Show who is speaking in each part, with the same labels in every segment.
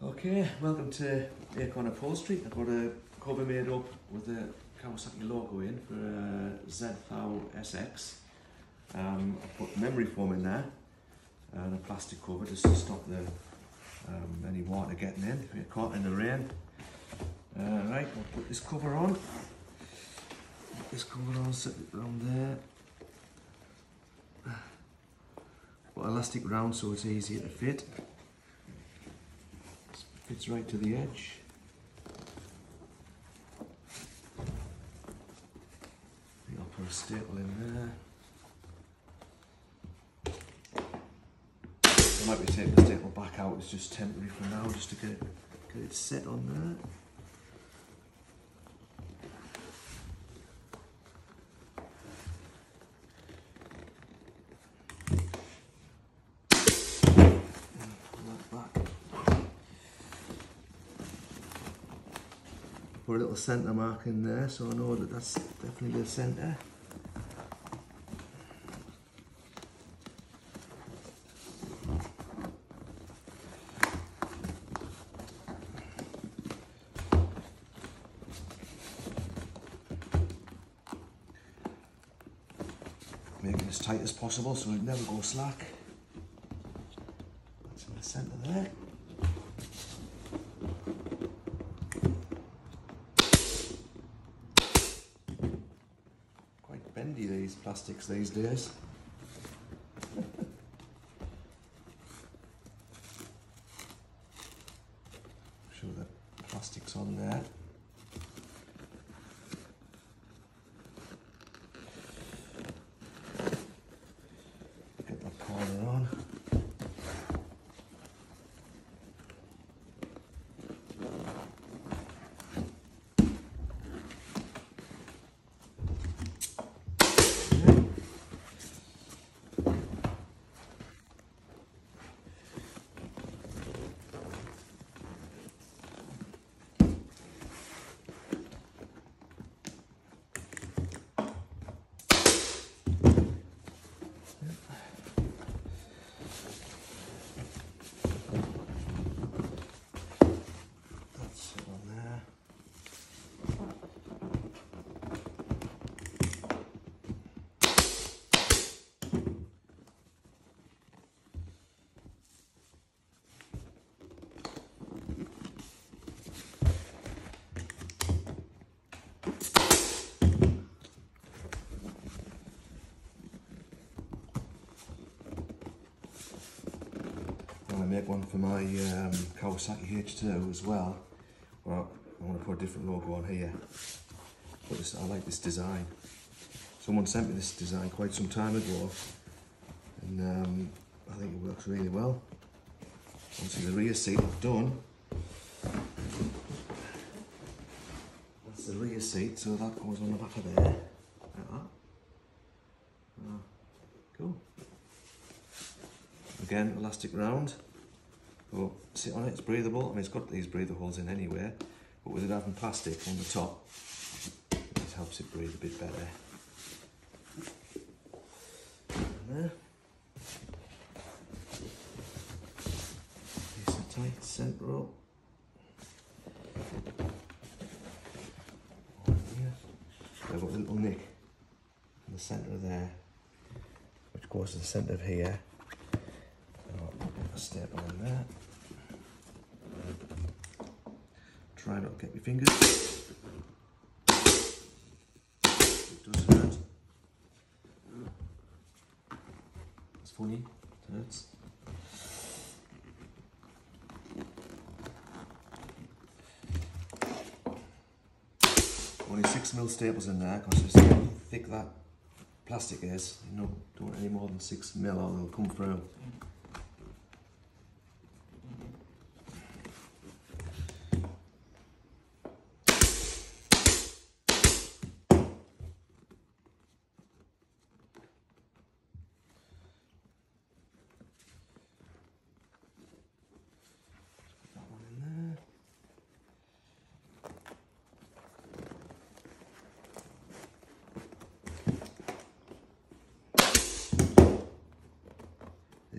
Speaker 1: Okay, welcome to Acorn Upholstery. I've got a cover made up with the Kawasaki logo in for a Z-Thou SX. Um, I put memory foam in there and a plastic cover just to stop the um, any water getting in if caught in the rain. Uh, right, I'll put this cover on. Put this cover on, set it around there. Put elastic round so it's easier to fit. Fits right to the edge. I'll put a staple in there. I might be taking the staple back out, it's just temporary for now, just to get it, get it set on there. Put a little centre mark in there so I know that that's definitely the centre. Make it as tight as possible so it never goes slack. That's in the centre there. Quite bendy these plastics these days. Show the plastics on there. Get that corner on. That's it on there. I'm going to make one for my um, Kawasaki H2 as well. Well, I want to put a different logo on here. But this, I like this design. Someone sent me this design quite some time ago, and um, I think it works really well. Obviously, the rear seat I've done. That's the rear seat, so that goes on the back of there, like that. Ah, cool. Again, elastic round. But sit on it, it's breathable. I mean, it's got these breather holes in anyway, but with it having plastic on the top, it helps it breathe a bit better. There. Nice and tight, here. I've got a little nick in the centre of there, which goes to the centre of here. Staple in there. Try not to get your fingers. It does hurt. It's funny, it hurts. Only six mil staples in there because just how thick that plastic is. Know, don't want any more than six mil or they'll come through.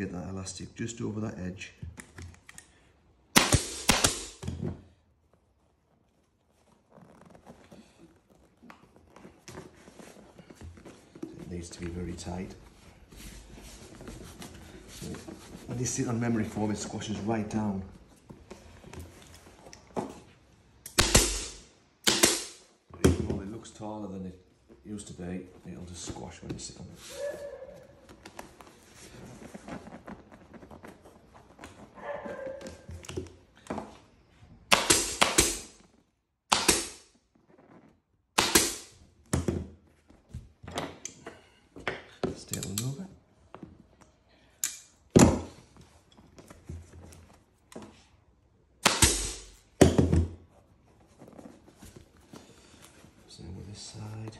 Speaker 1: get that elastic just over that edge. It needs to be very tight. So when you sit on memory foam, it squashes right down. It looks taller than it used to be, it'll just squash when you sit on it. This side.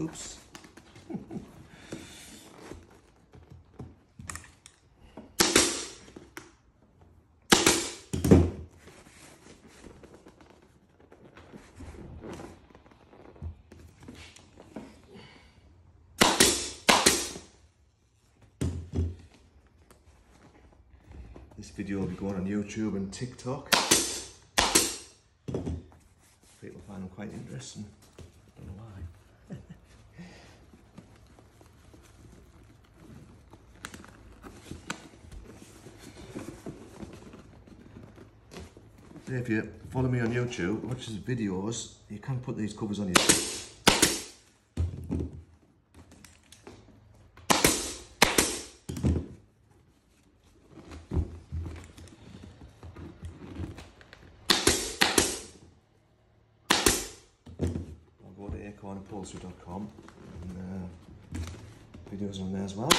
Speaker 1: Oops. This video will be going on YouTube and TikTok. Find them quite interesting. Don't know why. If you follow me on YouTube, watch these videos, you can put these covers on your To and uh, videos on there as well.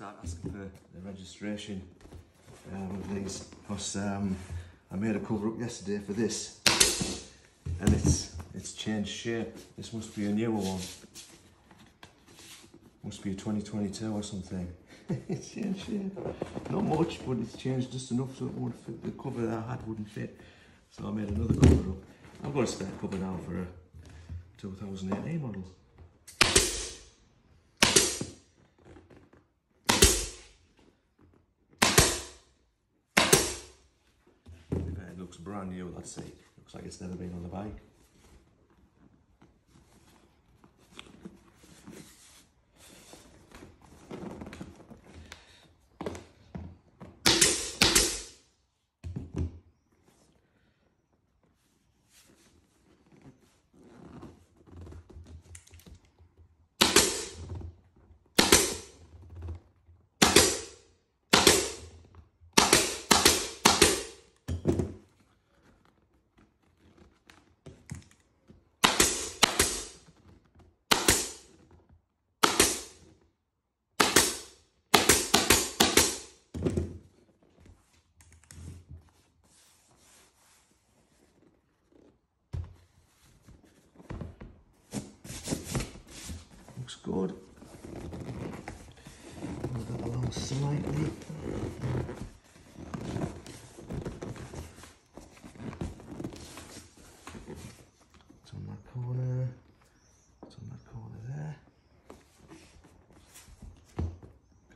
Speaker 1: Start asking for the registration um, of these because um, I made a cover up yesterday for this and it's it's changed shape. This must be a newer one. Must be a 2022 or something. it's changed shape. Not much, but it's changed just enough so it won't fit. The cover that I had wouldn't fit. So I made another cover up. I've got a spare cover now for a 2018 model. It looks brand new, that seat. Looks like it's never been on the bike.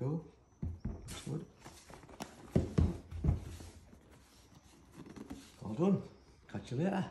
Speaker 1: Cool. Looks good. All done. Catch you later.